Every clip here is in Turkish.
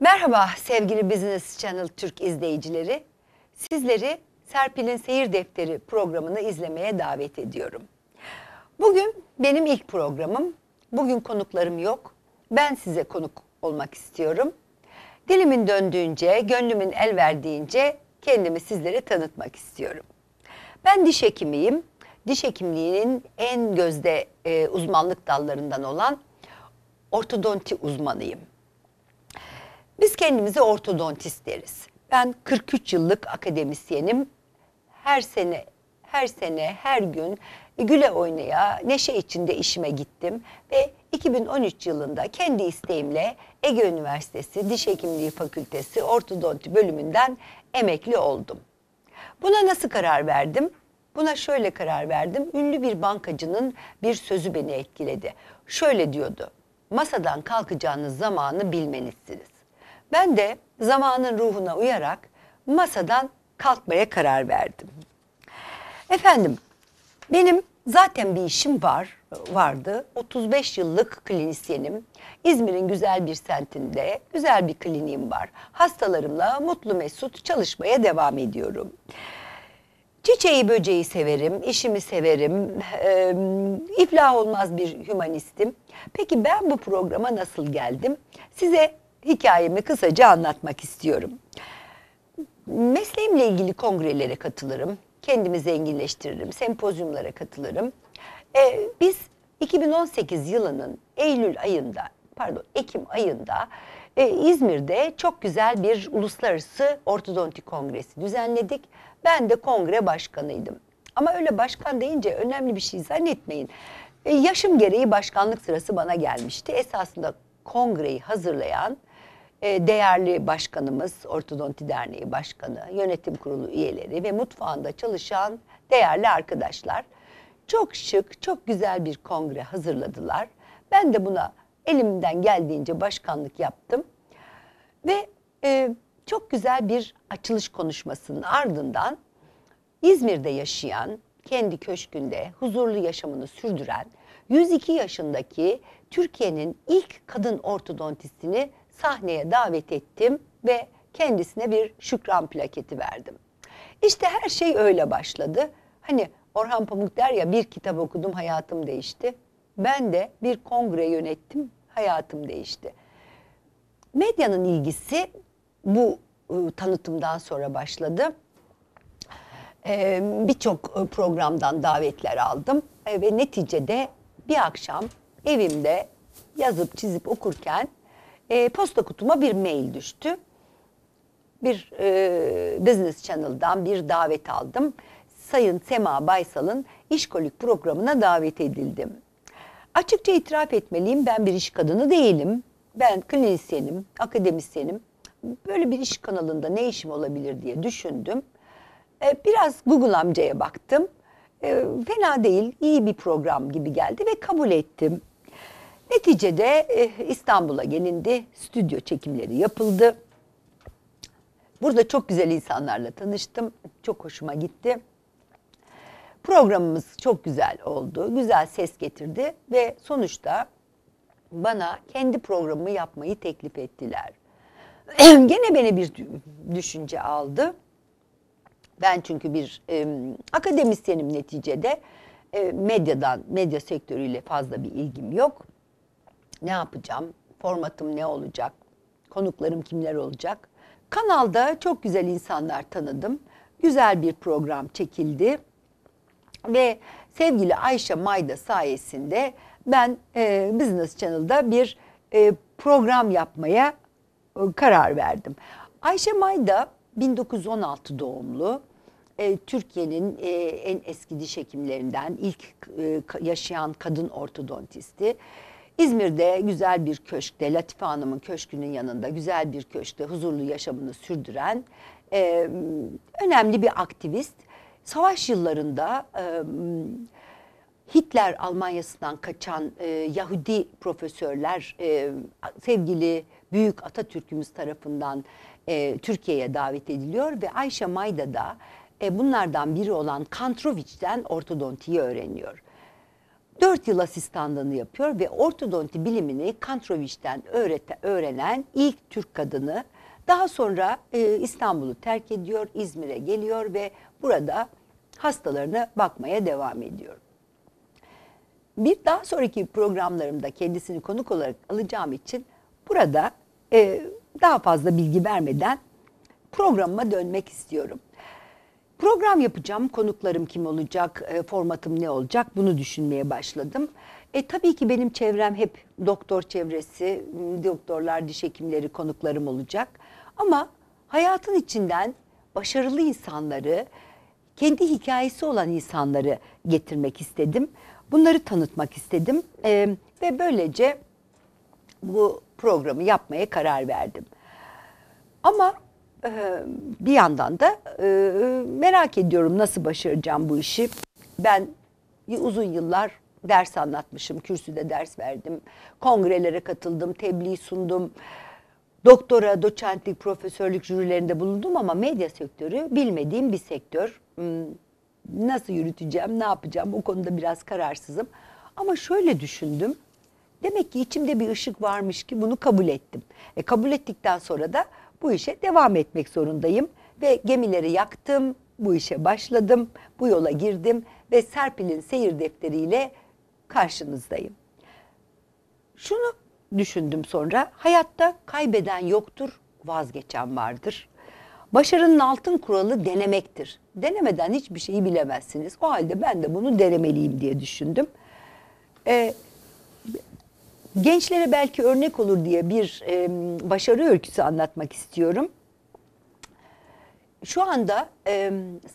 Merhaba sevgili Business Channel Türk izleyicileri. Sizleri Serpil'in Seyir Defteri programını izlemeye davet ediyorum. Bugün benim ilk programım. Bugün konuklarım yok. Ben size konuk olmak istiyorum. Dilimin döndüğünce, gönlümün el verdiğince kendimi sizlere tanıtmak istiyorum. Ben diş hekimiyim. Diş hekimliğinin en gözde e, uzmanlık dallarından olan ortodonti uzmanıyım. Biz kendimize ortodontist deriz. Ben 43 yıllık akademisyenim. Her sene, her sene, her gün güle oynaya, neşe içinde işime gittim ve 2013 yılında kendi isteğimle Ege Üniversitesi Diş Hekimliği Fakültesi Ortodonti bölümünden emekli oldum. Buna nasıl karar verdim? Buna şöyle karar verdim. Ünlü bir bankacının bir sözü beni etkiledi. Şöyle diyordu. Masadan kalkacağınız zamanı bilmelisiniz. Ben de zamanın ruhuna uyarak masadan kalkmaya karar verdim. Efendim, benim zaten bir işim var, vardı. 35 yıllık klinisyenim. İzmir'in güzel bir semtinde güzel bir kliniğim var. Hastalarımla mutlu mesut çalışmaya devam ediyorum. Çiçeği böceği severim, işimi severim, e, iflah olmaz bir hümanistim. Peki ben bu programa nasıl geldim? Size hikayemi kısaca anlatmak istiyorum. Mesleğimle ilgili kongrelere katılırım, kendimi zenginleştiririm, sempozyumlara katılırım. E, biz 2018 yılının Eylül ayında, pardon Ekim ayında e, İzmir'de çok güzel bir uluslararası ortodonti kongresi düzenledik. Ben de kongre başkanıydım. Ama öyle başkan deyince önemli bir şey zannetmeyin. E, yaşım gereği başkanlık sırası bana gelmişti. Esasında kongreyi hazırlayan değerli başkanımız, Ortodonti Derneği Başkanı, yönetim kurulu üyeleri ve mutfağında çalışan değerli arkadaşlar çok şık, çok güzel bir kongre hazırladılar. Ben de buna elimden geldiğince başkanlık yaptım. Ve e, çok güzel bir açılış konuşmasının ardından İzmir'de yaşayan, kendi köşkünde huzurlu yaşamını sürdüren 102 yaşındaki Türkiye'nin ilk kadın ortodontistini sahneye davet ettim ve kendisine bir şükran plaketi verdim. İşte her şey öyle başladı. Hani Orhan Pamuk der ya bir kitap okudum hayatım değişti. Ben de bir kongre yönettim hayatım değişti. Medyanın ilgisi bu ıı, tanıtımdan sonra başladı. Ee, Birçok programdan davetler aldım ee, ve neticede bir akşam evimde yazıp çizip okurken e, posta kutuma bir mail düştü. Bir e, Business Channel'dan bir davet aldım. Sayın Sema Baysal'ın işkolik programına davet edildim. Açıkça itiraf etmeliyim ben bir iş kadını değilim. Ben klinisyenim, akademisyenim. Böyle bir iş kanalında ne işim olabilir diye düşündüm. E, biraz Google amcaya baktım. E, fena değil, iyi bir program gibi geldi ve kabul ettim. Neticede e, İstanbul'a gelindi, stüdyo çekimleri yapıldı. Burada çok güzel insanlarla tanıştım, çok hoşuma gitti. Programımız çok güzel oldu, güzel ses getirdi ve sonuçta bana kendi programımı yapmayı teklif ettiler. Gene beni bir düşünce aldı. Ben çünkü bir e, akademisyenim neticede. E, medyadan, medya sektörüyle fazla bir ilgim yok. Ne yapacağım? Formatım ne olacak? Konuklarım kimler olacak? Kanalda çok güzel insanlar tanıdım. Güzel bir program çekildi. Ve sevgili Ayşe Mayda sayesinde ben e, Business Channel'da bir e, program yapmaya e, karar verdim. Ayşe Mayda 1916 doğumlu. E, Türkiye'nin e, en eski diş hekimlerinden ilk e, yaşayan kadın ortodontisti. İzmir'de güzel bir köşkte, Latife Hanım'ın köşkünün yanında güzel bir köşkte huzurlu yaşamını sürdüren e, önemli bir aktivist. Savaş yıllarında e, Hitler Almanya'sından kaçan e, Yahudi profesörler e, sevgili Büyük Atatürk'ümüz tarafından e, Türkiye'ye davet ediliyor ve Ayşe Mayda da e, bunlardan biri olan Kantroviç'ten ortodontiyi öğreniyor. 4 yıl asistanlığını yapıyor ve ortodonti bilimini Kantroviç'ten öğrete, öğrenen ilk Türk kadını. Daha sonra e, İstanbul'u terk ediyor, İzmir'e geliyor ve burada hastalarına bakmaya devam ediyor. Bir daha sonraki programlarımda kendisini konuk olarak alacağım için burada e, daha fazla bilgi vermeden programıma dönmek istiyorum. Program yapacağım, konuklarım kim olacak, e, formatım ne olacak bunu düşünmeye başladım. E, tabii ki benim çevrem hep doktor çevresi, doktorlar, diş hekimleri konuklarım olacak. Ama hayatın içinden başarılı insanları, kendi hikayesi olan insanları getirmek istedim. Bunları tanıtmak istedim e, ve böylece bu programı yapmaya karar verdim. Ama bir yandan da merak ediyorum nasıl başaracağım bu işi. Ben uzun yıllar ders anlatmışım, kürsüde ders verdim, kongrelere katıldım, tebliğ sundum. Doktora, doçentlik, profesörlük jürilerinde bulundum ama medya sektörü bilmediğim bir sektör. Hmm, nasıl yürüteceğim, ne yapacağım o konuda biraz kararsızım. Ama şöyle düşündüm. Demek ki içimde bir ışık varmış ki bunu kabul ettim. E, kabul ettikten sonra da bu işe devam etmek zorundayım. Ve gemileri yaktım, bu işe başladım, bu yola girdim ve Serpil'in seyir defteriyle karşınızdayım. Şunu düşündüm sonra, hayatta kaybeden yoktur, vazgeçen vardır. Başarının altın kuralı denemektir. Denemeden hiçbir şeyi bilemezsiniz. O halde ben de bunu denemeliyim diye düşündüm. Ee, gençlere belki örnek olur diye bir e, başarı öyküsü anlatmak istiyorum. Şu anda e,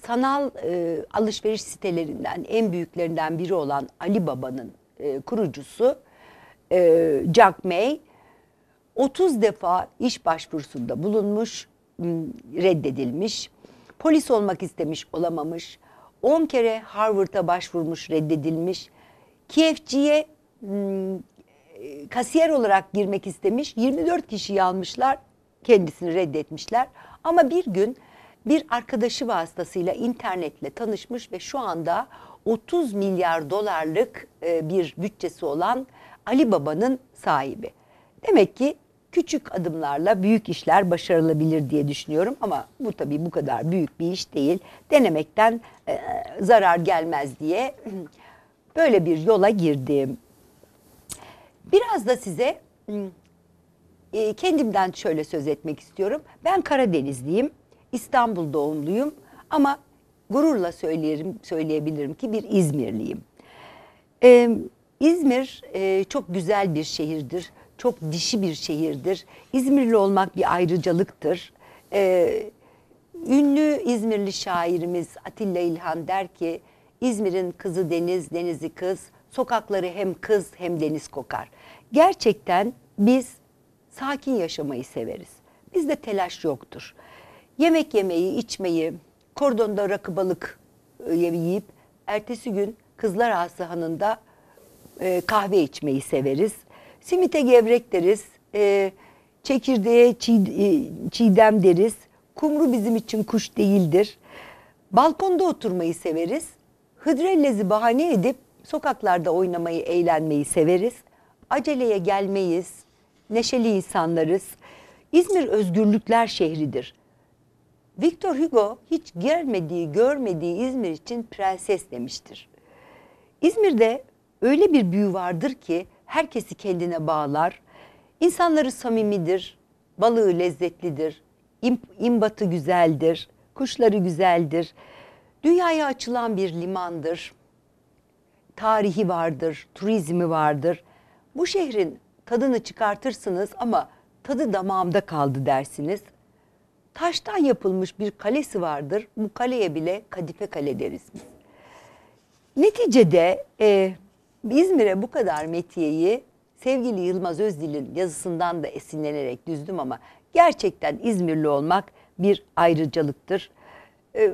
sanal e, alışveriş sitelerinden en büyüklerinden biri olan Ali Baba'nın e, kurucusu e, Jack May 30 defa iş başvurusunda bulunmuş, reddedilmiş. Polis olmak istemiş, olamamış. 10 kere Harvard'a başvurmuş, reddedilmiş. KFC'ye kasiyer olarak girmek istemiş. 24 kişiyi almışlar, kendisini reddetmişler. Ama bir gün bir arkadaşı vasıtasıyla internetle tanışmış ve şu anda 30 milyar dolarlık e, bir bütçesi olan Ali Baba'nın sahibi. Demek ki küçük adımlarla büyük işler başarılabilir diye düşünüyorum ama bu tabii bu kadar büyük bir iş değil. Denemekten e, zarar gelmez diye böyle bir yola girdim. Biraz da size e, kendimden şöyle söz etmek istiyorum. Ben Karadenizliyim, İstanbul doğumluyum ama gururla söyleyelim, söyleyebilirim ki bir İzmirliyim. Ee, İzmir e, çok güzel bir şehirdir, çok dişi bir şehirdir. İzmirli olmak bir ayrıcalıktır. Ee, ünlü İzmirli şairimiz Atilla İlhan der ki, İzmir'in kızı deniz, denizi kız, sokakları hem kız hem deniz kokar. Gerçekten biz sakin yaşamayı severiz. Bizde telaş yoktur. Yemek yemeyi, içmeyi, kordonda rakı balık e, yiyip ertesi gün Kızlar Ağası Hanı'nda e, kahve içmeyi severiz. Simite gevrek deriz, e, çekirdeğe çiğ, e, çiğdem deriz. Kumru bizim için kuş değildir. Balkonda oturmayı severiz. Hıdrellezi bahane edip sokaklarda oynamayı, eğlenmeyi severiz. Aceleye gelmeyiz. Neşeli insanlarız. İzmir özgürlükler şehridir. Victor Hugo hiç gelmediği, görmediği İzmir için prenses demiştir. İzmir'de öyle bir büyü vardır ki herkesi kendine bağlar. İnsanları samimidir, balığı lezzetlidir, imbatı güzeldir, kuşları güzeldir. Dünyaya açılan bir limandır. Tarihi vardır, turizmi vardır. Bu şehrin tadını çıkartırsınız ama tadı damağımda kaldı dersiniz. Taştan yapılmış bir kalesi vardır. Bu kaleye bile Kadife Kale deriz biz. Neticede e, İzmir'e bu kadar metiyeyi sevgili Yılmaz Özdil'in yazısından da esinlenerek düzdüm ama gerçekten İzmirli olmak bir ayrıcalıktır. E,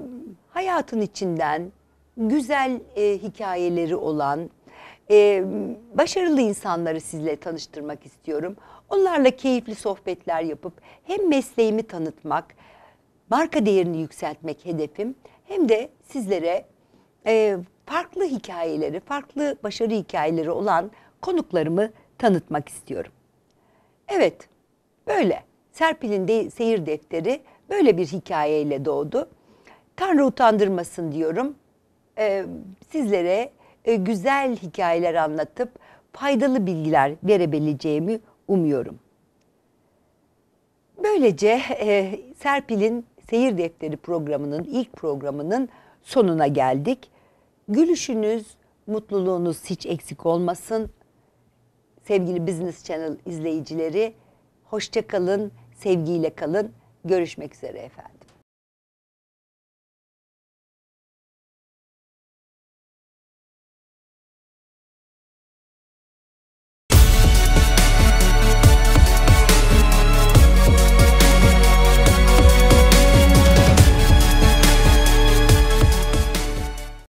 hayatın içinden güzel e, hikayeleri olan, e, başarılı insanları sizle tanıştırmak istiyorum. Onlarla keyifli sohbetler yapıp hem mesleğimi tanıtmak, marka değerini yükseltmek hedefim hem de sizlere e, farklı hikayeleri, farklı başarı hikayeleri olan konuklarımı tanıtmak istiyorum. Evet, böyle. Serpil'in de seyir defteri böyle bir hikayeyle doğdu. Tanrı utandırmasın diyorum. Ee, sizlere e, güzel hikayeler anlatıp faydalı bilgiler verebileceğimi umuyorum. Böylece e, Serpil'in Seyir Defteri programının ilk programının sonuna geldik. Gülüşünüz, mutluluğunuz hiç eksik olmasın. Sevgili Business Channel izleyicileri, hoşça kalın, sevgiyle kalın. Görüşmek üzere efendim.